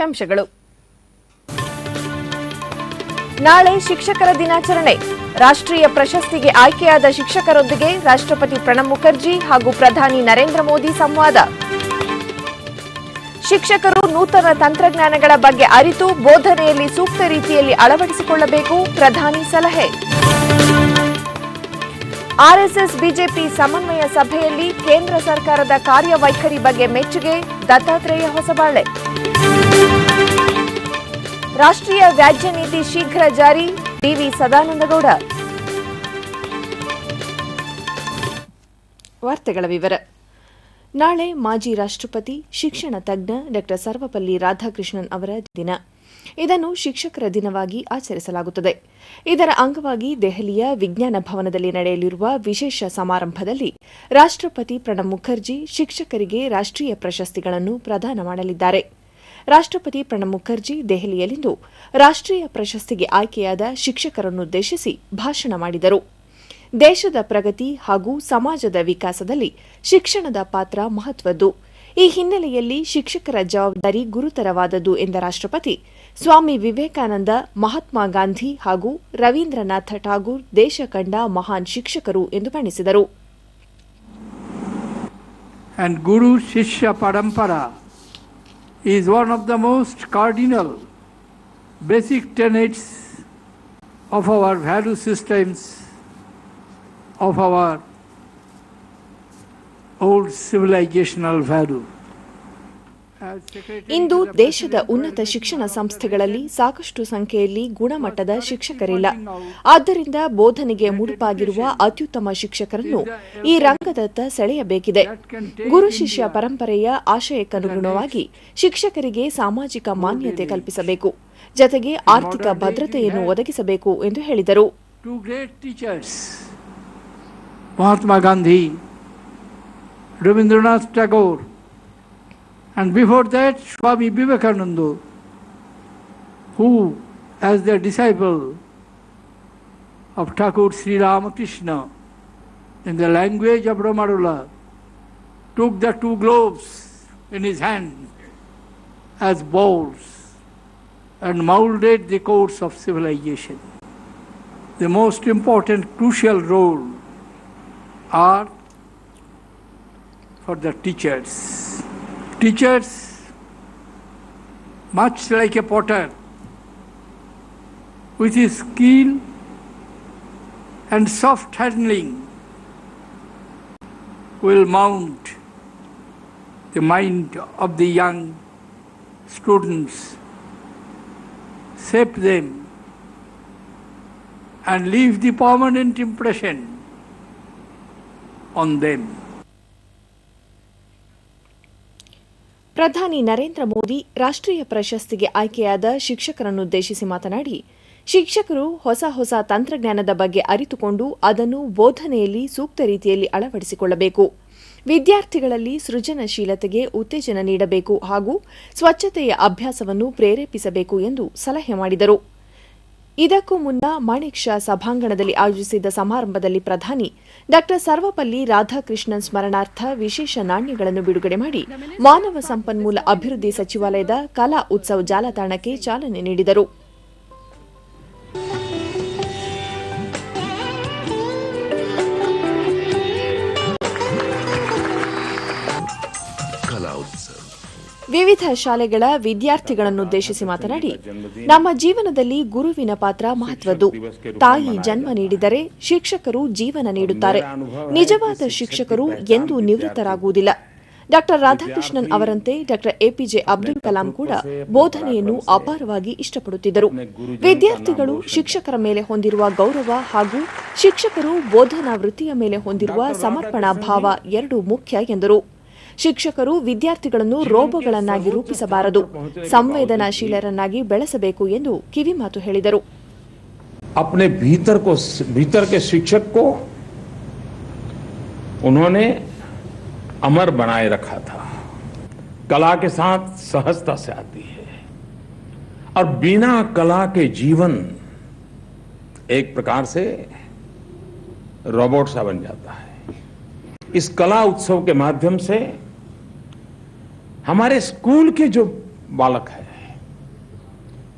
ಮುಖ್ಯಾಂಶಗಳು. ನಾಳೆ ಶಿಕ್ಷಕರ ದಿನಾಚರಣೆ. ರಾಷ್ಟ್ರೀಯ ಪ್ರಶಸ್ತಿಗೆ ಆಯ್ಕೆಯಾದ ಶಿಕ್ಷಕರೊಂದಿಗೆ ರಾಷ್ಟ್ರಪತಿ ಪ್ರಣಬ್ ಮುಖರ್ಜಿ ಹಾಗೂ ಪ್ರಧಾನಿ ನರೇಂದ್ರ ಮೋದಿ ಸಂವಾದ. ಶಿಕ್ಷಕರು ನೂತನ ತಂತ್ರಜ್ಞಾನಗಳ ಬಗ್ಗೆ ಅರಿತು ಬೋಧನೆಯಲ್ಲಿ ಸೂಕ್ತ ರೀತಿಯಲ್ಲಿ ಅಳವಡಿಸಿಕೊಳ್ಳಬೇಕು ಪ್ರಧಾನಿ ಸಲಹೆ. ಆರ್ಎಸ್ಎಸ್, ಬಿಜೆಪಿ ಸಮನ್ವಯ ಸಭೆಯಲ್ಲಿ ಕೇಂದ್ರ ಸರ್ಕಾರದ ಕಾರ್ಯವೈಖರಿ ಬಗ್ಗೆ ಮೆಚ್ಚುಗೆ, ದತ್ತಾತ್ರೇಯ ಹೊಸಬಾಳೆ. ರಾಷ್ಟ್ರೀಯ ವ್ಯಾಜ್ಯ ನೀತಿ ಶೀಘ್ರ ಜಾರಿ. ಡಿವಿ ಸದಾನಂದಗೌಡ. ವಾರ್ತೆಗಳ ವಿವರ. ನಾಳೆ ಮಾಜಿ ರಾಷ್ಟ್ರಪತಿ, ಶಿಕ್ಷಣ ತಜ್ಞ ಡಾ ಸರ್ವಪಲ್ಲಿ ರಾಧಾಕೃಷ್ಣನ್ ಅವರ ದಿನ. ಇದನ್ನು ಶಿಕ್ಷಕರ ದಿನವಾಗಿ ಆಚರಿಸಲಾಗುತ್ತದೆ. ಇದರ ಅಂಗವಾಗಿ ದೆಹಲಿಯ ವಿಜ್ಞಾನ ಭವನದಲ್ಲಿ ನಡೆಯಲಿರುವ ವಿಶೇಷ ಸಮಾರಂಭದಲ್ಲಿ ರಾಷ್ಟ್ರಪತಿ ಪ್ರಣಬ್ ಮುಖರ್ಜಿ ಶಿಕ್ಷಕರಿಗೆ ರಾಷ್ಟ್ರೀಯ ಪ್ರಶಸ್ತಿಗಳನ್ನು ಪ್ರದಾನ ಮಾಡಲಿದ್ದಾರೆ. ರಾಷ್ಟ್ರಪತಿ ಪ್ರಣಬ್ ಮುಖರ್ಜಿ ದೆಹಲಿಯಲ್ಲಿಂದು ರಾಷ್ಟ್ರೀಯ ಪ್ರಶಸ್ತಿಗೆ ಆಯ್ಕೆಯಾದ ಶಿಕ್ಷಕರನ್ನುದ್ದೇಶಿಸಿ ಭಾಷಣ ಮಾಡಿದರು. ದೇಶದ ಪ್ರಗತಿ ಹಾಗೂ ಸಮಾಜದ ವಿಕಾಸದಲ್ಲಿ ಶಿಕ್ಷಣದ ಪಾತ್ರ ಮಹತ್ವದ್ದು. ಈ ಹಿನ್ನೆಲೆಯಲ್ಲಿ ಶಿಕ್ಷಕರ ಜವಾಬ್ದಾರಿ ಗುರುತರವಾದದ್ದು ಎಂದ ರಾಷ್ಟ್ರಪತಿ, ಸ್ವಾಮಿ ವಿವೇಕಾನಂದ, ಮಹಾತ್ಮ ಗಾಂಧಿ ಹಾಗೂ ರವೀಂದ್ರನಾಥ ಠಾಗೂರ್ ದೇಶ ಕಂಡ ಮಹಾನ್ ಶಿಕ್ಷಕರು ಎಂದು ಬಣ್ಣಿಸಿದರು. Guru Shishya Parampara is one of the most cardinal basic tenets of our value systems, of our old civilizational value. ಇಂದು ದೇಶದ ಉನ್ನತ ಶಿಕ್ಷಣ ಸಂಸ್ಥೆಗಳಲ್ಲಿ ಸಾಕಷ್ಟು ಸಂಖ್ಯೆಯಲ್ಲಿ ಗುಣಮಟ್ಟದ ಶಿಕ್ಷಕರಿಲ್ಲ. ಆದ್ದರಿಂದ ಬೋಧನೆಗೆ ಮುಡುಪಾಗಿರುವ ಅತ್ಯುತ್ತಮ ಶಿಕ್ಷಕರನ್ನು ಈ ರಂಗದತ್ತ ಸೆಳೆಯಬೇಕಿದೆ. ಗುರು ಶಿಷ್ಯ ಪರಂಪರೆಯ ಆಶಯಕ್ಕನುಗುಣವಾಗಿ ಶಿಕ್ಷಕರಿಗೆ ಸಾಮಾಜಿಕ ಮಾನ್ಯತೆ ಕಲ್ಪಿಸಬೇಕು. ಜತೆಗೆ ಆರ್ಥಿಕ ಭದ್ರತೆಯನ್ನು ಒದಗಿಸಬೇಕು ಎಂದು ಹೇಳಿದರು. Mahatma Gandhi Ravindranath Tagore and before that Swami Vivekananda, who, as the disciple of Thakur Sri Ramakrishna, in the language of Ramarula, took the two globes in his hand as bowls and molded the course of civilization the most important crucial role are for the teachers. Teachers, much like a potter, with his skill and soft handling, will mount the mind of the young students, shape them and leave the permanent impression on them. ಪ್ರಧಾನಿ ನರೇಂದ್ರ ಮೋದಿ ರಾಷ್ಟ್ರೀಯ ಪ್ರಶಸ್ತಿಗೆ ಆಯ್ಕೆಯಾದ ಶಿಕ್ಷಕರನ್ನುದ್ದೇಶಿಸಿ ಮಾತನಾಡಿ, ಶಿಕ್ಷಕರು ಹೊಸ ಹೊಸ ತಂತ್ರಜ್ಞಾನದ ಬಗ್ಗೆ ಅರಿತುಕೊಂಡು ಅದನ್ನು ಬೋಧನೆಯಲ್ಲಿ ಸೂಕ್ತ ರೀತಿಯಲ್ಲಿ ಅಳವಡಿಸಿಕೊಳ್ಳಬೇಕು. ವಿದ್ಯಾರ್ಥಿಗಳಲ್ಲಿ ಸೃಜನಶೀಲತೆಗೆ ಉತ್ತೇಜನ ನೀಡಬೇಕು ಹಾಗೂ ಸ್ವಚ್ಛತೆಯ ಅಭ್ಯಾಸವನ್ನು ಪ್ರೇರೇಪಿಸಬೇಕು ಎಂದು ಸಲಹೆ ಮಾಡಿದರು. ಇದಕ್ಕೂ ಮುನ್ನ ಮಾಣಿಕ್ ಶಾ ಸಭಾಂಗಣದಲ್ಲಿ ಆಯೋಜಿಸಿದ್ದ ಸಮಾರಂಭದಲ್ಲಿ ಪ್ರಧಾನಿ ಡಾ ಸರ್ವಪಲ್ಲಿ ರಾಧಾಕೃಷ್ಣನ್ ಸ್ಮರಣಾರ್ಥ ವಿಶೇಷ ನಾಣ್ಯಗಳನ್ನು ಬಿಡುಗಡೆ ಮಾಡಿ ಮಾನವ ಸಂಪನ್ಮೂಲ ಅಭಿವೃದ್ಧಿ ಸಚಿವಾಲಯದ ಕಲಾ ಉತ್ಸವ ಜಾಲತಾಣಕ್ಕೆ ಚಾಲನೆ ನೀಡಿದರು. ವಿವಿಧ ಶಾಲೆಗಳ ವಿದ್ಯಾರ್ಥಿಗಳನ್ನುದ್ದೇಶಿಸಿ ಮಾತನಾಡಿ, ನಮ್ಮ ಜೀವನದಲ್ಲಿ ಗುರುವಿನ ಪಾತ್ರ ಮಹತ್ವದ್ದು. ತಾಯಿ ಜನ್ಮ ನೀಡಿದರೆ ಶಿಕ್ಷಕರು ಜೀವನ ನೀಡುತ್ತಾರೆ. ನಿಜವಾದ ಶಿಕ್ಷಕರು ಎಂದೂ ನಿವೃತ್ತರಾಗುವುದಿಲ್ಲ. ಡಾ. ರಾಧಾಕೃಷ್ಣನ್ ಅವರಂತೆ ಡಾ. ಎಪಿಜೆ ಅಬ್ದುಲ್ ಕಲಾಂ ಕೂಡ ಬೋಧನೆಯನ್ನು ಅಪಾರವಾಗಿ ಇಷ್ಟಪಡುತ್ತಿದ್ದರು. ವಿದ್ಯಾರ್ಥಿಗಳು ಶಿಕ್ಷಕರ ಮೇಲೆ ಹೊಂದಿರುವ ಗೌರವ ಹಾಗೂ ಶಿಕ್ಷಕರು ಬೋಧನಾ ವೃತ್ತಿಯ ಮೇಲೆ ಹೊಂದಿರುವ ಸಮರ್ಪಣಾ ಭಾವ ಎರಡು ಮುಖ್ಯ ಎಂದರು. ಶಿಕ್ಷಕರು ವಿದ್ಯಾರ್ಥಿಗಳನ್ನು ರೋಬೋಗಳನ್ನಾಗಿ ರೂಪಿಸಬಾರದು ಸಂವೇದನಾಶೀಲರನ್ನಾಗಿ ಬೆಳೆಸಬೇಕು ಎಂದು ಕಿವಿಮಾತು ಹೇಳಿದರು अपने भीतर को भीतर के शिक्षक को उन्होंने अमर बनाए रखा था कला के साथ सहजता से आती है और बिना कला के जीवन एक प्रकार से रोबोट सा बन जाता है इस कला उत्सव के माध्यम से हमारे स्कूल के जो बालक हैं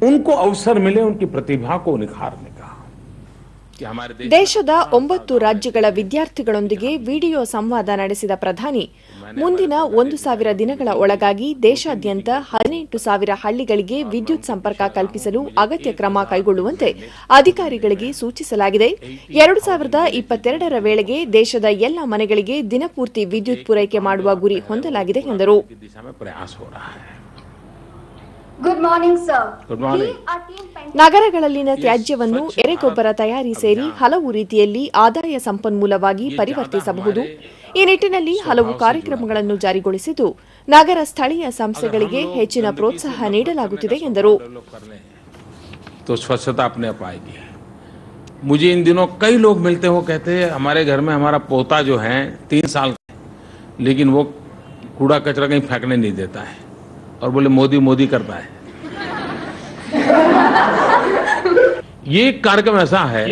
उनको अवसर मिले उनकी प्रतिभा को निखारने। ದೇಶದ ಒಂಬತ್ತು ರಾಜ್ಯಗಳ ವಿದ್ಯಾರ್ಥಿಗಳೊಂದಿಗೆ ವಿಡಿಯೋ ಸಂವಾದ ನಡೆಸಿದ ಪ್ರಧಾನಿ ಮುಂದಿನ ಒಂದು ಸಾವಿರ ದಿನಗಳ ಒಳಗಾಗಿ ದೇಶಾದ್ಯಂತ ಹದಿನೆಂಟು ಸಾವಿರ ಹಳ್ಳಿಗಳಿಗೆ ವಿದ್ಯುತ್ ಸಂಪರ್ಕ ಕಲ್ಪಿಸಲು ಅಗತ್ಯ ಕ್ರಮ ಕೈಗೊಳ್ಳುವಂತೆ ಅಧಿಕಾರಿಗಳಿಗೆ ಸೂಚಿಸಲಾಗಿದೆ. ಎರಡು ಸಾವಿರದ ಇಪ್ಪತ್ತೆರಡರ ವೇಳೆಗೆ ದೇಶದ ಎಲ್ಲ ಮನೆಗಳಿಗೆ ದಿನಪೂರ್ತಿ ವಿದ್ಯುತ್ ಪೂರೈಕೆ ಮಾಡುವ ಗುರಿ ಹೊಂದಲಾಗಿದೆ ಎಂದರು. की दिशा में प्रयास हो रहा है Good morning, sir. Good morning. We, our team Pent- ನಗರಗಳಲ್ಲಿನ ತ್ಯಾಜ್ಯವನ್ನು ಎರೆಗೊಬ್ಬರ ತಯಾರಿ ಸೇರಿ ಹಲವು ರೀತಿಯಲ್ಲಿ ಆದಾಯ ಸಂಪನ್ಮೂಲವಾಗಿ ಪರಿವರ್ತಿಸಬಹುದು ಈ ನಿಟ್ಟಿನಲ್ಲಿ ಹಲವು ಕಾರ್ಯಕ್ರಮಗಳನ್ನು ಜಾರಿಗೊಳಿಸಿದ್ದು ನಗರ ಸ್ಥಳೀಯ ಸಂಸ್ಥೆಗಳಿಗೆ ಹೆಚ್ಚಿನ ಪ್ರೋತ್ಸಾಹ ನೀಡಲಾಗುತ್ತಿದೆ ಎಂದರು डेवलप कर लें तो स्वच्छता अपने आप आएगी मुझे इन दिनों कई लोग मिलते हो कहते हैं हमारे घर में हमारा पोता जो है तीन साल का है, लेकिन वो कूड़ा कचरा कहीं फेंकने नहीं देता है और बोले, मोदी मोदी करता है ये कार्यक्रम ऐसा है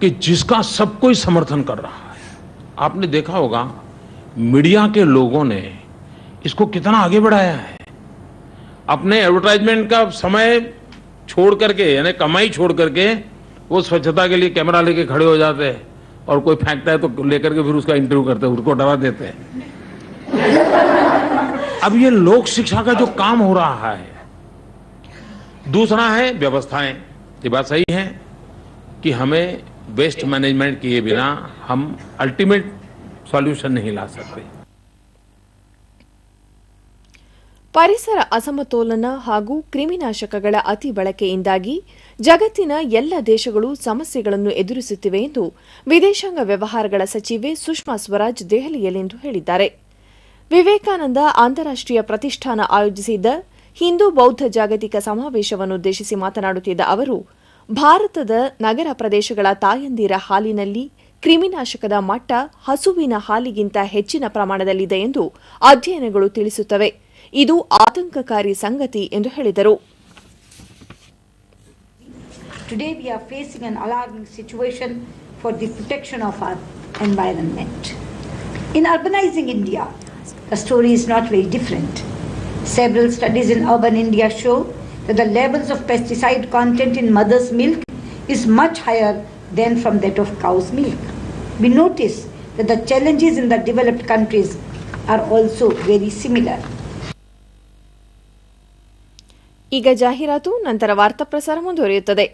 कि जिसका सब कोई समर्थन कर रहा है। आपने देखा होगा, मीडिया के लोगों ने इसको कितना आगे बढ़ाया है। अपने एडवर्टाइजमेंट का समय छोड़ करके, यानी कमाई छोड़ करके, वो स्वच्छता के लिए कैमरा लेके खड़े हो जाते हैं और कोई फेंकता है तो लेकर के फिर उसका इंटरव्यू करते हैं, उसको डरा देते हैं। अब ये लोक शिक्षा का जो काम हो रहा है दूसरा है व्यवस्थाएं ये बात सही है कि हमें वेस्ट मैनेजमेंट किए बिना हम अल्टीमेट सॉल्यूशन नहीं ला सकते ಪರಿಸರ ಅಸಮತೋಲನ ಹಾಗೂ ಕ್ರಿಮಿನಾಶಕಗಳ ಅತಿ ಬಳಕೆಯಿಂದಾಗಿ ಜಗತ್ತಿನ ಎಲ್ಲ ದೇಶಗಳು ಸಮಸ್ಯೆಗಳನ್ನು ಎದುರಿಸುತ್ತಿವೆ ಎಂದು ವಿದೇಶಾಂಗ ವ್ಯವಹಾರಗಳ ಸಚಿವೆ ಸುಷ್ಮಾ ಸ್ವರಾಜ್ ದೆಹಲಿಯಲ್ಲಿಂದು ಹೇಳಿದ್ದಾರೆ ವಿವೇಕಾನಂದ ಅಂತಾರಾಷ್ಟೀಯ ಪ್ರತಿಷ್ಠಾನ ಆಯೋಜಿಸಿದ್ದ ಹಿಂದೂ ಬೌದ್ಧ ಜಾಗತಿಕ ಸಮಾವೇಶವನ್ನುದ್ದೇಶಿಸಿ ಮಾತನಾಡುತ್ತಿದ್ದ ಅವರು ಭಾರತದ ನಗರ ಪ್ರದೇಶಗಳ ತಾಯಂದಿರ ಹಾಲಿನಲ್ಲಿ ಕ್ರಿಮಿನಾಶಕದ ಮಟ್ಟ ಹಸುವಿನ ಹಾಲಿಗಿಂತ ಹೆಚ್ಚಿನ ಪ್ರಮಾಣದಲ್ಲಿದೆ ಎಂದು ಅಧ್ಯಯನಗಳು ತಿಳಿಸುತ್ತವೆ ಇದು ಆತಂಕಕಾರಿ ಸಂಗತಿ ಎಂದು ಹೇಳಿದರು Today we are facing an alarming situation for the protection of our environment. In urbanizing India, the story is not very different. Several studies in urban India show that the levels of pesticide content in mother's milk is much higher than from that of cow's milk. We notice that the challenges in the developed countries are also very similar. ಈಗ ಜಾಹೀರಾತು ನಂತರ ವಾರ್ತಾ ಪ್ರಸಾರ ಮುಂದುವರಿಯುತ್ತದೆ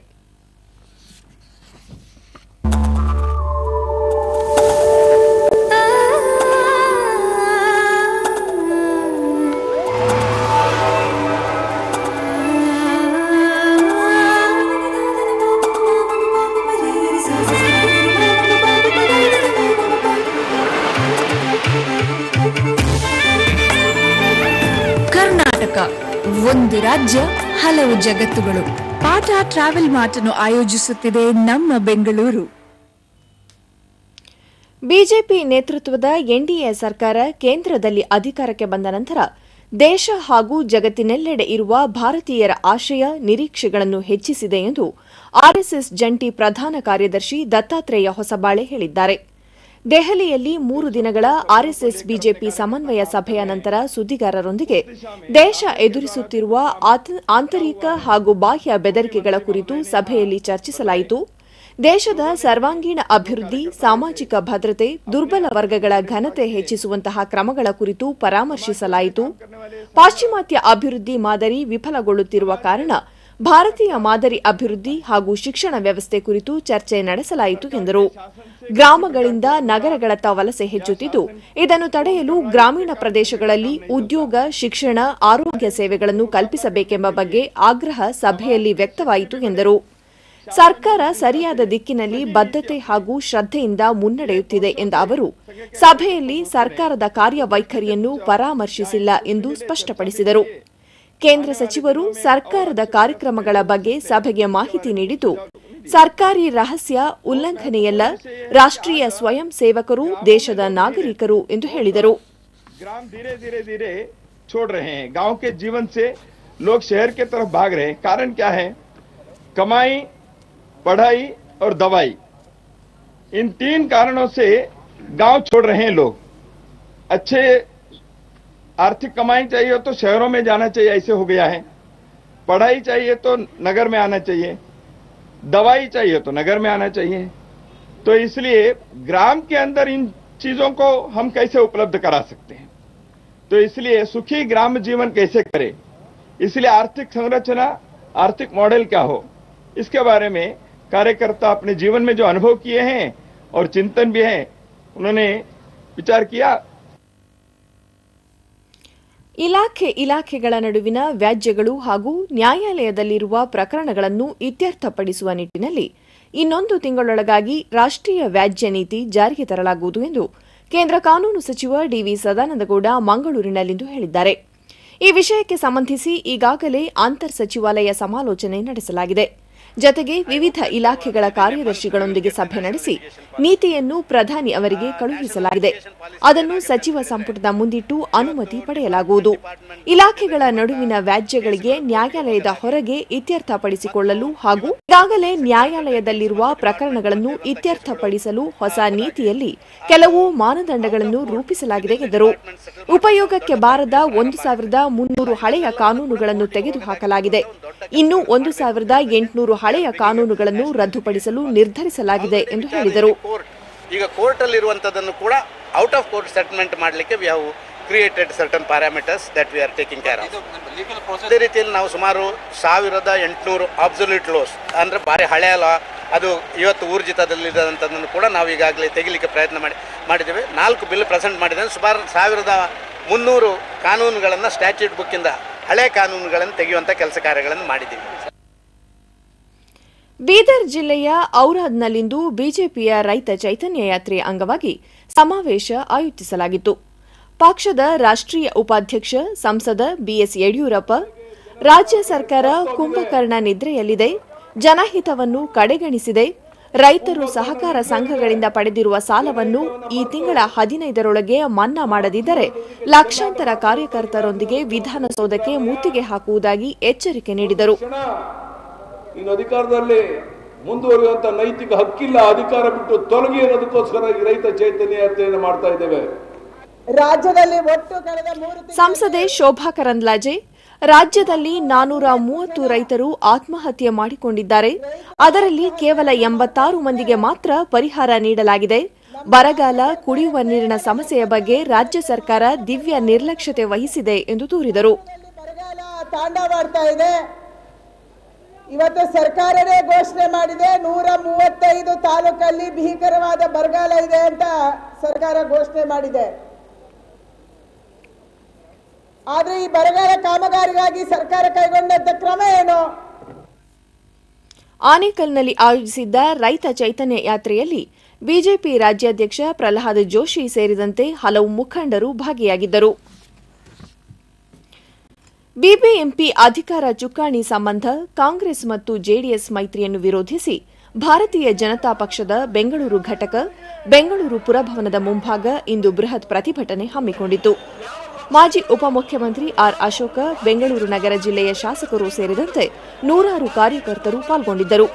ರಾಜ್ಯ ಹಲವು ಜಗತ್ತುಗಳು. ಪಾಠ travel ಮಾರ್ಟನ್ನು ಆಯೋಜಿಸುತ್ತಿದೆ ನಮ್ಮ ಬೆಂಗಳೂರು. ಬಿಜೆಪಿ ನೇತೃತ್ವದ ಎನ್ಡಿಎ ಸರ್ಕಾರ ಕೇಂದ್ರದಲ್ಲಿ ಅಧಿಕಾರಕ್ಕೆ ಬಂದ ನಂತರ ದೇಶ ಹಾಗೂ ಜಗತ್ತಿನೆಲ್ಲೆಡೆ ಇರುವ ಭಾರತೀಯರ ಆಶಯ ನಿರೀಕ್ಷೆಗಳನ್ನು ಹೆಚ್ಚಿಸಿದೆ ಎಂದು ಆರ್ಎಸ್ಎಸ್ ಜಂಟಿ ಪ್ರಧಾನ ಕಾರ್ಯದರ್ಶಿ ದತ್ತಾತ್ರೇಯ ಹೊಸಬಾಳೆ ಹೇಳಿದ್ದಾರೆ. ದೆಹಲಿಯಲ್ಲಿ ಮೂರು ದಿನಗಳ ಆರ್ಎಸ್ಎಸ್ ಬಿಜೆಪಿ ಸಮನ್ವಯ ಸಭೆಯ ನಂತರ ಸುದ್ದಿಗಾರರೊಂದಿಗೆ ದೇಶ ಎದುರಿಸುತ್ತಿರುವ ಆತ- ಆಂತರಿಕ ಹಾಗೂ ಬಾಹ್ಯ ಬೆದರಿಕೆಗಳ ಕುರಿತು ಸಭೆಯಲ್ಲಿ ಚರ್ಚಿಸಲಾಯಿತು. ದೇಶದ ಸರ್ವಾಂಗೀಣ ಅಭಿವೃದ್ಧಿ, ಸಾಮಾಜಿಕ ಭದ್ರತೆ, ದುರ್ಬಲ ವರ್ಗಗಳ ಘನತೆ ಹೆಚ್ಚಿಸುವಂತಹ ಕ್ರಮಗಳ ಕುರಿತು ಪರಾಮರ್ಶಿಸಲಾಯಿತು. ಪಾಶ್ಚಿಮಾತ್ಯ ಅಭಿವೃದ್ಧಿ ಮಾದರಿ ವಿಫಲಗೊಳ್ಳುತ್ತಿರುವ ಕಾರಣ ಭಾರತೀಯ ಮಾದರಿ ಅಭಿವೃದ್ಧಿ ಹಾಗೂ ಶಿಕ್ಷಣ ವ್ಯವಸ್ಥೆ ಕುರಿತು ಚರ್ಚೆ ನಡೆಸಲಾಯಿತು ಎಂದರು. ಗ್ರಾಮಗಳಿಂದ ನಗರಗಳತ್ತ ವಲಸೆ ಹೆಚ್ಚುತ್ತಿದ್ದು, ಇದನ್ನು ತಡೆಯಲು ಗ್ರಾಮೀಣ ಪ್ರದೇಶಗಳಲ್ಲಿ ಉದ್ಯೋಗ, ಶಿಕ್ಷಣ, ಆರೋಗ್ಯ ಸೇವೆಗಳನ್ನು ಕಲ್ಪಿಸಬೇಕೆಂಬ ಬಗ್ಗೆ ಆಗ್ರಹ ಸಭೆಯಲ್ಲಿ ವ್ಯಕ್ತವಾಯಿತು ಎಂದರು. ಸರ್ಕಾರ ಸರಿಯಾದ ದಿಕ್ಕಿನಲ್ಲಿ ಬದ್ಧತೆ ಹಾಗೂ ಶ್ರದ್ಧೆಯಿಂದ ಮುನ್ನಡೆಯುತ್ತಿದೆ ಎಂದ ಅವರು, ಸಭೆಯಲ್ಲಿ ಸರ್ಕಾರದ ಕಾರ್ಯವೈಖರಿಯನ್ನು ಪರಾಮರ್ಶಿಸಿಲ್ಲ ಎಂದು ಸ್ಪಷ್ಟಪಡಿಸಿದರು. ಕೇಂದ್ರ ಸಚಿವರು ಸರ್ಕಾರದ ಕಾರ್ಯಕ್ರಮಗಳ ಬಗ್ಗೆ ಸಭೆಗೆ ಮಾಹಿತಿ ನೀಡಿದ್ದು ಸರ್ಕಾರಿ ರಹಸ್ಯ ಉಲ್ಲಂಘನೆಯಲ್ಲ ರಾಷ್ಟ್ರೀಯ ಸ್ವಯಂ ಸೇವಕರು ದೇಶದ ನಾಗರಿಕರು ಎಂದು ಹೇಳಿದರು ग्राम धीरे धीरे धीरे छोड़ रहे हैं गांव के जीवन से लोग शहर के तरफ भाग रहे हैं कारण क्या है कमाई पढ़ाई और दवाई इन तीन कारणों से गांव छोड़ रहे हैं लोग अच्छे आर्थिक कमाई चाहिए तो शहरों में जाना चाहिए, ऐसे हो गया है। पढ़ाई चाहिए तो नगर में आना चाहिए। दवाई चाहिए तो नगर में आना चाहिए। तो इसलिए ग्राम के अंदर इन चीज़ों को हम कैसे उपलब्ध करा सकते हैं? तो इसलिए सुखी ग्राम जीवन कैसे करें? इसलिए आर्थिक संरचना, आर्थिक मॉडल क्या हो? इसके बारे में कार्यकर्ता अपने जीवन में जो अनुभव किए हैं और चिंतन भी है, उन्होंने विचार किया ಇಲಾಖೆ ಇಲಾಖೆಗಳ ನಡುವಿನ ವ್ಯಾಜ್ಯಗಳು ಹಾಗೂ ನ್ಯಾಯಾಲಯದಲ್ಲಿರುವ ಪ್ರಕರಣಗಳನ್ನು ಇತ್ಯರ್ಥಪಡಿಸುವ ನಿಟ್ಟಿನಲ್ಲಿ ಇನ್ನೊಂದು ತಿಂಗಳೊಳಗಾಗಿ ರಾಷ್ಟ್ರೀಯ ವ್ಯಾಜ್ಯ ನೀತಿ ಜಾರಿಗೆ ತರಲಾಗುವುದು ಎಂದು ಕೇಂದ್ರ ಕಾನೂನು ಸಚಿವ ಡಿವಿ ಸದಾನಂದಗೌಡ ಮಂಗಳೂರಿನಲ್ಲಿಂದು ಹೇಳಿದ್ದಾರೆ. ಈ ವಿಷಯಕ್ಕೆ ಸಂಬಂಧಿಸಿ ಈಗಾಗಲೇ ಅಂತರ್ ಸಚಿವಾಲಯ ಸಮಾಲೋಚನೆ ನಡೆಸಲಾಗಿದೆ. ಜತೆಗೆ ವಿವಿಧ ಇಲಾಖೆಗಳ ಕಾರ್ಯದರ್ಶಿಗಳೊಂದಿಗೆ ಸಭೆ ನಡೆಸಿ ನೀತಿಯನ್ನು ಪ್ರಧಾನಿ ಅವರಿಗೆ ಕಳುಹಿಸಲಾಗಿದೆ. ಅದನ್ನು ಸಚಿವ ಸಂಪುಟದ ಮುಂದಿಟ್ಟು ಅನುಮತಿ ಪಡೆಯಲಾಗುವುದು. ಇಲಾಖೆಗಳ ನಡುವಿನ ವ್ಯಾಜ್ಯಗಳಿಗೆ ನ್ಯಾಯಾಲಯದ ಹೊರಗೆ ಇತ್ಯರ್ಥಪಡಿಸಿಕೊಳ್ಳಲು ಹಾಗೂ ಈಗಾಗಲೇ ನ್ಯಾಯಾಲಯದಲ್ಲಿರುವ ಪ್ರಕರಣಗಳನ್ನು ಇತ್ಯರ್ಥಪಡಿಸಲು ಹೊಸ ನೀತಿಯಲ್ಲಿ ಕೆಲವು ಮಾನದಂಡಗಳನ್ನು ರೂಪಿಸಲಾಗಿದೆ ಎಂದರು. ಉಪಯೋಗಕ್ಕೆ ಬಾರದ ಒಂದು ಸಾವಿರದ ಮುನ್ನೂರು ಹಳೆಯ ಕಾನೂನುಗಳನ್ನು ತೆಗೆದುಹಾಕಲಾಗಿದೆ. ಇನ್ನು ಒಂದು ಸಾವಿರದ ಎಂಟುನೂರು ಹಳೆಯ ಕಾನೂನುಗಳನ್ನು ರದ್ದುಪಡಿಸಲು ನಿರ್ಧರಿಸಲಾಗಿದೆ ಎಂದು ಹೇಳಿದರು. ಈಗ ಕೋರ್ಟ್ ಅಲ್ಲಿರುವಂತದನ್ನು ಕೂಡ ಔಟ್ ಆಫ್ ಕೋರ್ಟ್ ಸೆಟಲ್ಮೆಂಟ್ ಮಾಡಲಿಕ್ಕೆ we have created certain parameters that we are taking care of ಅದೇ ರೀತಿಯಲ್ಲಿ ನಾವು ಸುಮಾರು ಸಾವಿರದ ಎಂಟುನೂರು ಅಬ್ಸೊಲ್ಯೂಟ್ ಲೋಸ್ ಅಂದರೆ ಭಾರಿ ಹಳೆಯ ಲಾ ಅದು ಇವತ್ತು ಊರ್ಜಿತದಲ್ಲಿದ್ದಂಥದ್ದನ್ನು ಕೂಡ ನಾವು ಈಗಾಗಲೇ ತೆಗಿಲಿಕ್ಕೆ ಪ್ರಯತ್ನ ಮಾಡಿ, ಮಾಡಿದ್ದೇವೆ. ನಾಲ್ಕು ಬಿಲ್ ಪ್ರೆಸೆಂಟ್ ಮಾಡಿದ್ದೇವೆ ಸುಮಾರು ಸಾವಿರದ ಮುನ್ನೂರು ಕಾನೂನುಗಳನ್ನು ಸ್ಟ್ಯಾಚ್ಯೂಟ್ ಬುಕ್ಕಿಂದ ಹಳೆ ಕಾನೂನುಗಳನ್ನು ತೆಗೆಯುವಂಥ ಕೆಲಸ ಕಾರ್ಯಗಳನ್ನು ಮಾಡಿದ್ದೀವಿ. ಬೀದರ್ ಜಿಲ್ಲೆಯ ಔರಾದ್ನಲ್ಲಿಂದು ಬಿಜೆಪಿಯ ರೈತ ಚೈತನ್ಯ ಯಾತ್ರೆ ಅಂಗವಾಗಿ ಸಮಾವೇಶ ಆಯೋಜಿಸಲಾಗಿತ್ತು. ಪಕ್ಷದ ರಾಷ್ಟ್ರೀಯ ಉಪಾಧ್ಯಕ್ಷ, ಸಂಸದ ಬಿಎಸ್ ಯಡಿಯೂರಪ್ಪ, ರಾಜ್ಯ ಸರ್ಕಾರ ಕುಂಭಕರ್ಣ ನಿದ್ರೆಯಲ್ಲಿದೆ, ಜನಹಿತವನ್ನು ಕಡೆಗಣಿಸಿದೆ, ರೈತರು ಸಹಕಾರ ಸಂಘಗಳಿಂದ ಪಡೆದಿರುವ ಸಾಲವನ್ನು ಈ ತಿಂಗಳ ಹದಿನೈದರೊಳಗೆ ಮನ್ನಾ ಮಾಡದಿದ್ದರೆ ಲಕ್ಷಾಂತರ ಕಾರ್ಯಕರ್ತರೊಂದಿಗೆ ವಿಧಾನಸೌಧಕ್ಕೆ ಮುತ್ತಿಗೆ ಹಾಕುವುದಾಗಿ ಎಚ್ಚರಿಕೆ ನೀಡಿದರು. ಇನ್ನು ಅಧಿಕಾರದಲ್ಲಿ ಮುಂದುವರಿಯುವಂತ ನೈತಿಕ ಹಕ್ಕಿಲ್ಲ ಅಧಿಕಾರ ಬಿಟ್ಟು ತೊಲಗಿ ಅನ್ನೋದಕ್ಕೋಸ್ಕರ ಈ ರೈತ ಚೈತನ್ಯ ಯಾತ್ರೆಯನ್ನು ಮಾಡ್ತಾ ಇದ್ದೇವೆ. ರಾಜ್ಯದಲ್ಲಿ ಒಟ್ಟು ಕಳೆದ ಮೂರು ಸಂಸದೆ ಶೋಭಾ ಕರಂದ್ಲಾಜೆ ರಾಜ್ಯದಲ್ಲಿ ನಾನೂರ ಮೂವತ್ತು ರೈತರು ಆತ್ಮಹತ್ಯೆ ಮಾಡಿಕೊಂಡಿದ್ದಾರೆ. ಅದರಲ್ಲಿ ಕೇವಲ ಎಂಬತ್ತಾರು ಮಂದಿಗೆ ಮಾತ್ರ ಪರಿಹಾರ ನೀಡಲಾಗಿದೆ. ಬರಗಾಲ ಕುಡಿಯುವ ನೀರಿನ ಸಮಸ್ಯೆಯ ಬಗ್ಗೆ ರಾಜ್ಯ ಸರ್ಕಾರ ದಿವ್ಯ ನಿರ್ಲಕ್ಷ್ಯತೆ ವಹಿಸಿದೆ ಎಂದು ದೂರಿದರು. ಬರಗಾಲ ತಾಂಡವಾಡ್ತಾ ಇದೆ. ಇವತ್ತು ಸರ್ಕಾರವೇ ಘೋಷಣೆ ಮಾಡಿದೆ, ನೂರ ಮೂವತ್ತೈದು ತಾಲೂಕಲ್ಲಿ ಭೀಕರವಾದ ಬರಗಾಲ ಇದೆ ಅಂತ ಸರ್ಕಾರ ಘೋಷಣೆ ಮಾಡಿದೆ. ಆದ್ರೆ ಈ ಬರಗಾಲ ಕಾಮಗಾರಿಗಾಗಿ ಸರ್ಕಾರ ಕೈಗೊಂಡಂತ ಕ್ರಮ ಏನು? ಆನೇಕಲ್ನಲ್ಲಿ ಆಯೋಜಿಸಿದ್ದ ರೈತ ಚೈತನ್ಯ ಯಾತ್ರೆಯಲ್ಲಿ ಬಿಜೆಪಿ ರಾಜ್ಯಾಧ್ಯಕ್ಷ ಪ್ರಹ್ಲಾದ್ ಜೋಶಿ ಸೇರಿದಂತೆ ಹಲವು ಮುಖಂಡರು ಭಾಗಿಯಾಗಿದ್ದರು. ಬಿಬಿಎಂಪಿ ಅಧಿಕಾರ ಚುಕ್ಕಾಣಿ ಸಂಬಂಧ ಕಾಂಗ್ರೆಸ್ ಮತ್ತು ಜೆಡಿಎಸ್ ಮೈತ್ರಿಯನ್ನು ವಿರೋಧಿಸಿ ಭಾರತೀಯ ಜನತಾ ಪಕ್ಷದ ಬೆಂಗಳೂರು ಘಟಕ, ಬೆಂಗಳೂರು ಪುರಭವನದ ಮುಂಭಾಗ ಇಂದು ಬೃಹತ್ ಪ್ರತಿಭಟನೆ ಹಮ್ಮಿಕೊಂಡಿತು ಮಾಜಿ ಉಪಮುಖ್ಯಮಂತ್ರಿ ಆರ್ ಅಶೋಕ, ಬೆಂಗಳೂರು ನಗರ ಜಿಲ್ಲೆಯ ಶಾಸಕರು ಸೇರಿದಂತೆ ನೂರಾರು ಕಾರ್ಯಕರ್ತರು ಪಾಲ್ಗೊಂಡಿದ್ದರು.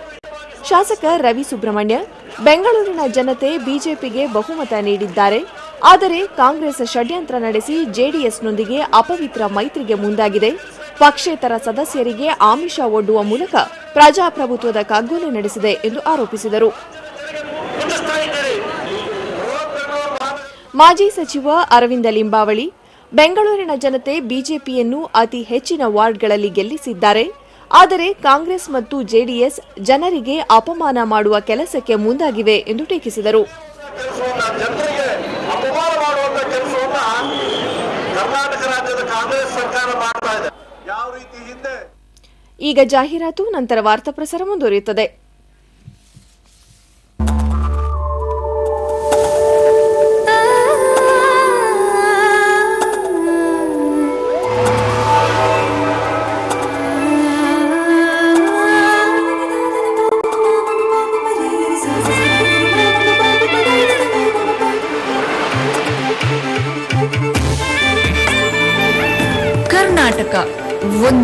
ಶಾಸಕ ರವಿ ಸುಬ್ರಹ್ಮಣ್ಯ ಬೆಂಗಳೂರಿನ ಜನತೆ ಬಿಜೆಪಿಗೆ ಬಹುಮತ ನೀಡಿದ್ದಾರೆ. ಆದರೆ ಕಾಂಗ್ರೆಸ್ ಷಡ್ಯಂತ್ರ ನಡೆಸಿ ಜೆಡಿಎಸ್ನೊಂದಿಗೆ ಅಪವಿತ್ರ ಮೈತ್ರಿಗೆ ಮುಂದಾಗಿದೆ. ಪಕ್ಷೇತರ ಸದಸ್ಯರಿಗೆ ಆಮಿಷ ಒಡ್ಡುವ ಮೂಲಕ ಪ್ರಜಾಪ್ರಭುತ್ವದ ಕಗ್ಗೊಲೆ ನಡೆಸಿದೆ ಎಂದು ಆರೋಪಿಸಿದರು. ಮಾಜಿ ಸಚಿವ ಅರವಿಂದ ಲಿಂಬಾವಳಿ, ಬೆಂಗಳೂರಿನ ಜನತೆ ಬಿಜೆಪಿಯನ್ನು ಅತಿ ಹೆಚ್ಚಿನ ವಾರ್ಡ್ಗಳಲ್ಲಿ ಗೆಲ್ಲಿಸಿದ್ದಾರೆ. ಆದರೆ ಕಾಂಗ್ರೆಸ್ ಮತ್ತು ಜೆಡಿಎಸ್ ಜನರಿಗೆ ಅಪಮಾನ ಮಾಡುವ ಕೆಲಸಕ್ಕೆ ಮುಂದಾಗಿವೆ ಎಂದು ಟೀಕಿಸಿದರು. ಕೆಲಸವನ್ನ ಕರ್ನಾಟಕ ರಾಜ್ಯದ ಕಾಂಗ್ರೆಸ್ ಸರ್ಕಾರ ಮಾಡ್ತಾ ಇದೆ. ಯಾವ ರೀತಿ ಹಿಂದೆ? ಈಗ ಜಾಹೀರಾತು ನಂತರ ವಾರ್ತಾ ಪ್ರಸಾರ ಮುಂದುವರಿಯುತ್ತದೆ.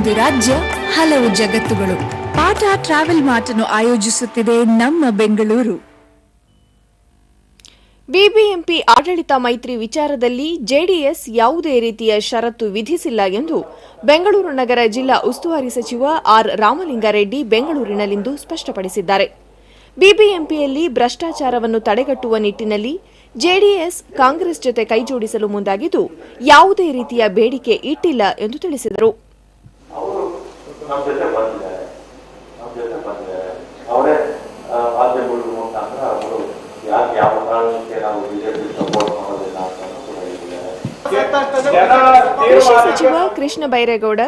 ಒಂದು ರಾಜ್ಯ ಹಲವು ಜಗತ್ತುಗಳು. ಪಾಠ ಟ್ರಾವೆಲ್ ಮಾರ್ಟನ್ನು ಆಯೋಜಿಸುತ್ತಿದೆ ನಮ್ಮ ಬೆಂಗಳೂರು. ಬಿಬಿಎಂಪಿ ಆಡಳಿತ ಮೈತ್ರಿ ವಿಚಾರದಲ್ಲಿ ಜೆಡಿಎಸ್ ಯಾವುದೇ ರೀತಿಯ ಷರತ್ತು ವಿಧಿಸಿಲ್ಲ ಎಂದು ಬೆಂಗಳೂರು ನಗರ ಜಿಲ್ಲಾ ಉಸ್ತುವಾರಿ ಸಚಿವ ಆರ್ ರಾಮಲಿಂಗಾರೆಡ್ಡಿ ಬೆಂಗಳೂರಿನಲ್ಲಿಂದು ಸ್ಪಷ್ಟಪಡಿಸಿದ್ದಾರೆ. ಬಿಬಿಎಂಪಿಯಲ್ಲಿ ಭ್ರಷ್ಟಾಚಾರವನ್ನು ತಡೆಗಟ್ಟುವ ನಿಟ್ಟಿನಲ್ಲಿ ಜೆಡಿಎಸ್ ಕಾಂಗ್ರೆಸ್ ಜೊತೆ ಕೈಜೋಡಿಸಲು ಮುಂದಾಗಿದ್ದು ಯಾವುದೇ ರೀತಿಯ ಬೇಡಿಕೆ ಇಟ್ಟಿಲ್ಲ ಎಂದು ತಿಳಿಸಿದರು. ನಮ್ಮ ಜೊತೆ ಬಂದಿದ್ದಾರೆ ನಮ್ಮ ಜೊತೆ ಬಂದಿದ್ದಾರೆ ಅವರೇ ಮಾಧ್ಯಮಗಳ ಮುಖಾಂತರ ಅವರು ಯಾಕೆ ಯಾವ ಕಾರಣಕ್ಕೆ ನಾವು ಬಿಜೆಪಿ ಸಪೋರ್ಟ್ ಮಾಡೋದಿಲ್ಲ ಅಂತ ಕೃಷಿ ಸಚಿವ ಕೃಷ್ಣ ಬೈರೇಗೌಡ,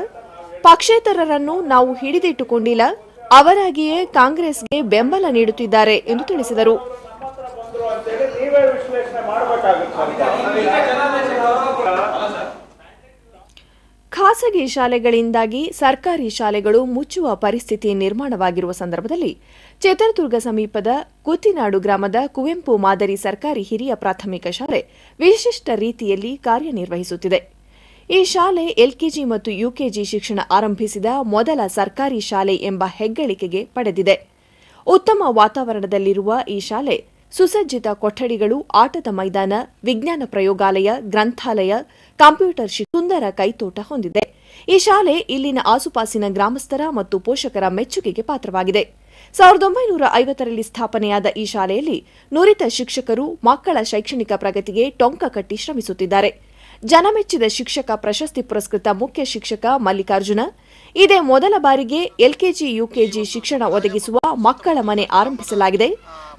ಪಕ್ಷೇತರರನ್ನು ನಾವು ಹಿಡಿದಿಟ್ಟುಕೊಂಡಿಲ್ಲ, ಅವರಾಗಿಯೇ ಕಾಂಗ್ರೆಸ್ಗೆ ಬೆಂಬಲ ನೀಡುತ್ತಿದ್ದಾರೆ ಎಂದು ತಿಳಿಸಿದರು ನೀವೇ ವಿಶ್ಲೇಷಣೆ ಖಾಸಗಿ ಶಾಲೆಗಳಿಂದಾಗಿ ಸರ್ಕಾರಿ ಶಾಲೆಗಳು ಮುಚ್ಚುವ ಪರಿಸ್ಥಿತಿ ನಿರ್ಮಾಣವಾಗಿರುವ ಸಂದರ್ಭದಲ್ಲಿ ಚಿತ್ರದುರ್ಗ ಸಮೀಪದ ಕುತ್ತಿನಾಡು ಗ್ರಾಮದ ಕುವೆಂಪು ಮಾದರಿ ಸರ್ಕಾರಿ ಹಿರಿಯ ಪ್ರಾಥಮಿಕ ಶಾಲೆ ವಿಶಿಷ್ಟ ರೀತಿಯಲ್ಲಿ ಕಾರ್ಯನಿರ್ವಹಿಸುತ್ತಿದೆ. ಈ ಶಾಲೆ ಎಲ್ಕೆಜಿ ಮತ್ತು ಯುಕೆಜಿ ಶಿಕ್ಷಣ ಆರಂಭಿಸಿದ ಮೊದಲ ಸರ್ಕಾರಿ ಶಾಲೆ ಎಂಬ ಹೆಗ್ಗಳಿಕೆಗೆ ಪಡೆದಿದೆ. ಉತ್ತಮ ವಾತಾವರಣದಲ್ಲಿರುವ ಈ ಶಾಲೆ ಸುಸಜ್ಜಿತ ಕೊಠಡಿಗಳು, ಆಟದ ಮೈದಾನ, ವಿಜ್ಞಾನ ಪ್ರಯೋಗಾಲಯ, ಗ್ರಂಥಾಲಯ, ಕಂಪ್ಯೂಟರ್ ಸುಂದರ ಕೈತೋಟ ಹೊಂದಿದೆ. ಈ ಶಾಲೆ ಇಲ್ಲಿನ ಆಸುಪಾಸಿನ ಗ್ರಾಮಸ್ಥರ ಮತ್ತು ಪೋಷಕರ ಮೆಚ್ಚುಗೆಗೆ ಪಾತ್ರವಾಗಿದೆ. ಸಾವಿರದ ಒಂಬೈನೂರ ಐವತ್ತರಲ್ಲಿ ಸ್ಥಾಪನೆಯಾದ ಈ ಶಾಲೆಯಲ್ಲಿ ನುರಿತ ಶಿಕ್ಷಕರು, ಮಕ್ಕಳ ಶೈಕ್ಷಣಿಕ ಪ್ರಗತಿಗೆ ಟೊಂಕ ಕಟ್ಟಿ ಶ್ರಮಿಸುತ್ತಿದ್ದಾರೆ. ಜನಮೆಚ್ಚಿದ ಶಿಕ್ಷಕ ಪ್ರಶಸ್ತಿ ಪುರಸ್ಕೃತ ಮುಖ್ಯ ಶಿಕ್ಷಕ ಮಲ್ಲಿಕಾರ್ಜುನ ಇದೇ ಮೊದಲ ಬಾರಿಗೆ ಎಲ್ಕೆಜಿ, ಯುಕೆಜಿ ಶಿಕ್ಷಣ ಒದಗಿಸುವ ಮಕ್ಕಳ ಮನೆ ಆರಂಭಿಸಲಾಗಿದೆ.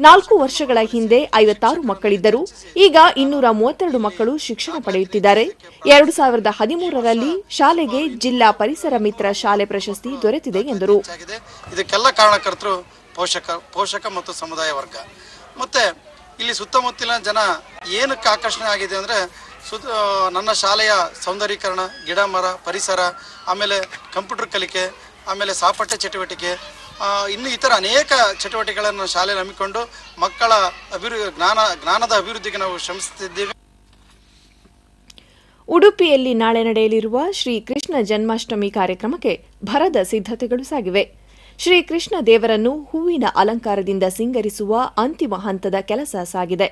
ನಾಲ್ಕು ವರ್ಷಗಳ ಹಿಂದೆ ಐವತ್ತಾರು ಮಕ್ಕಳಿದ್ದರು. ಈಗ ಇನ್ನೂರ ಮೂವತ್ತೆರಡು ಮಕ್ಕಳು ಶಿಕ್ಷಣ ಪಡೆಯುತ್ತಿದ್ದಾರೆ. ಎರಡು ಸಾವಿರದ ಹದಿಮೂರರಲ್ಲಿ ಶಾಲೆಗೆ ಜಿಲ್ಲಾ ಪರಿಸರ ಮಿತ್ರ ಶಾಲೆ ಪ್ರಶಸ್ತಿ ದೊರೆತಿದೆ ಎಂದರು. ಇದಕ್ಕೆಲ್ಲ ಕಾರಣಕರ್ತರು ಪೋಷಕ ಪೋಷಕ ಮತ್ತು ಸಮುದಾಯ ವರ್ಗ. ಮತ್ತೆ ಇಲ್ಲಿ ಸುತ್ತಮುತ್ತಲಿನ ಜನ ಏನಕ್ಕೆ ಆಕರ್ಷಣೆ ಆಗಿದೆ ಅಂದರೆ ನನ್ನ ಶಾಲೆಯ ಸೌಂದರೀಕರಣ ಗಿಡ ಮರ ಪರಿಸರ, ಆಮೇಲೆ ಕಂಪ್ಯೂಟರ್ ಕಲಿಕೆ, ಆಮೇಲೆ ಸಾಪಟ್ಟೆ ಚಟುವಟಿಕೆ ಇನ್ನು ಇತರ ಅನೇಕ ಚಟುವಟಿಕೆಗಳನ್ನು ಶಾಲೆ ಹಮ್ಮಿಕೊಂಡು ಮಕ್ಕಳ ಅಭಿವೃ, ಜ್ಞಾನ, ಜ್ಞಾನದ ಅಭಿವೃದ್ಧಿಗೆ ನಾವು ಶ್ರಮಿಸುತ್ತಿದ್ದೇವೆ. ಉಡುಪಿಯಲ್ಲಿ ನಾಳೆ ನಡೆಯಲಿರುವ ಶ್ರೀ ಕೃಷ್ಣ ಜನ್ಮಾಷ್ಟಮಿ ಕಾರ್ಯಕ್ರಮಕ್ಕೆ ಭರದ ಸಿದ್ಧತೆಗಳು ಸಾಗಿವೆ. ಶ್ರೀ ಕೃಷ್ಣ ದೇವರನ್ನು ಹೂವಿನ ಅಲಂಕಾರದಿಂದ ಸಿಂಗರಿಸುವ ಅಂತಿಮ ಹಂತದ ಕೆಲಸ ಸಾಗಿದೆ.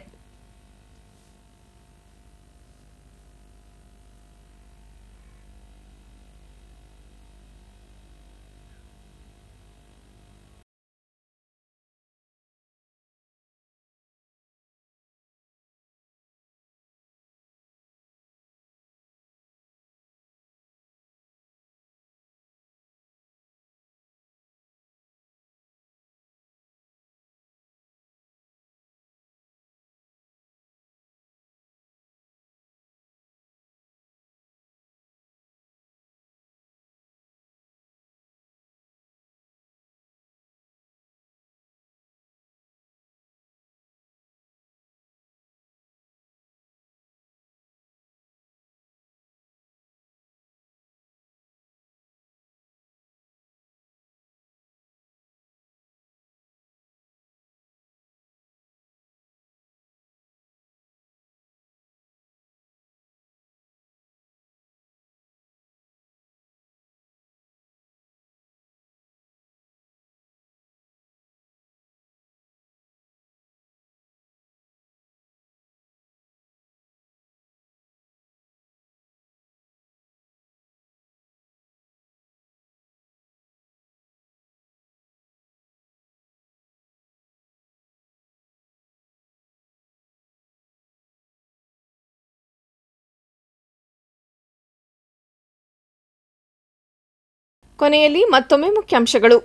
ಕೊನೆಯಲ್ಲಿ ಮತ್ತೊಮ್ಮೆ ಮುಖ್ಯಾಂಶಗಳು.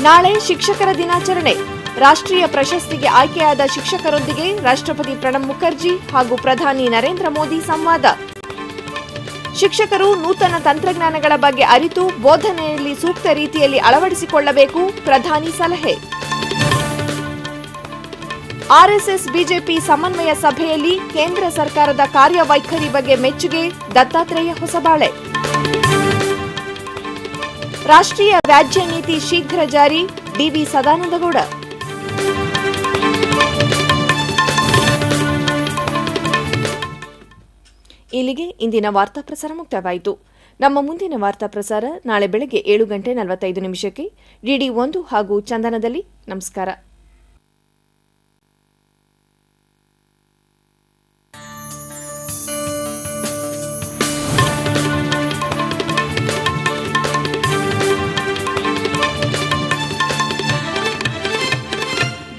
ನಾಳೆ ಶಿಕ್ಷಕರ ದಿನಾಚರಣೆ. ರಾಷ್ಟ್ರೀಯ ಪ್ರಶಸ್ತಿಗೆ ಆಯ್ಕೆಯಾದ ಶಿಕ್ಷಕರೊಂದಿಗೆ ರಾಷ್ಟ್ರಪತಿ ಪ್ರಣಬ್ ಮುಖರ್ಜಿ ಹಾಗೂ ಪ್ರಧಾನಿ ನರೇಂದ್ರ ಮೋದಿ ಸಂವಾದ. ಶಿಕ್ಷಕರು ನೂತನ ತಂತ್ರಜ್ಞಾನಗಳ ಬಗ್ಗೆ ಅರಿತು, ಬೋಧನೆಯಲ್ಲಿ ಸೂಕ್ತ ರೀತಿಯಲ್ಲಿ ಅಳವಡಿಸಿಕೊಳ್ಳಬೇಕು, ಪ್ರಧಾನಿ ಸಲಹೆ. ಆರ್ಎಸ್ಎಸ್ ಬಿಜೆಪಿ ಸಮನ್ವಯ ಸಭೆಯಲ್ಲಿ ಕೇಂದ್ರ ಸರ್ಕಾರದ ಕಾರ್ಯವೈಖರಿ ಬಗ್ಗೆ ಮೆಚ್ಚುಗೆ, ದತ್ತಾತ್ರೇಯ ಹೊಸಬಾಳೆ. ರಾಷ್ಟ್ರೀಯ ವ್ಯಾಜ್ಯ ನೀತಿ ಶೀಘ್ರ ಜಾರಿ, ಡಿವಿ ಸದಾನಂದಗೌಡ. ಇಲ್ಲಿಗೆ ಇಂದಿನ ವಾರ್ತಾ ಪ್ರಸಾರ ಮುಕ್ತವಾಯಿತು ನಮ್ಮ ಮುಂದಿನ ವಾರ್ತಾ ಪ್ರಸಾರ ನಾಳೆ ಬೆಳಗ್ಗೆ ಏಳು ಗಂಟೆ ನಲವತ್ತೈದು ನಿಮಿಷಕ್ಕೆ ಡಿಡಿ ಒಂದು ಹಾಗೂ ಚಂದನದಲ್ಲಿ. ನಮಸ್ಕಾರ.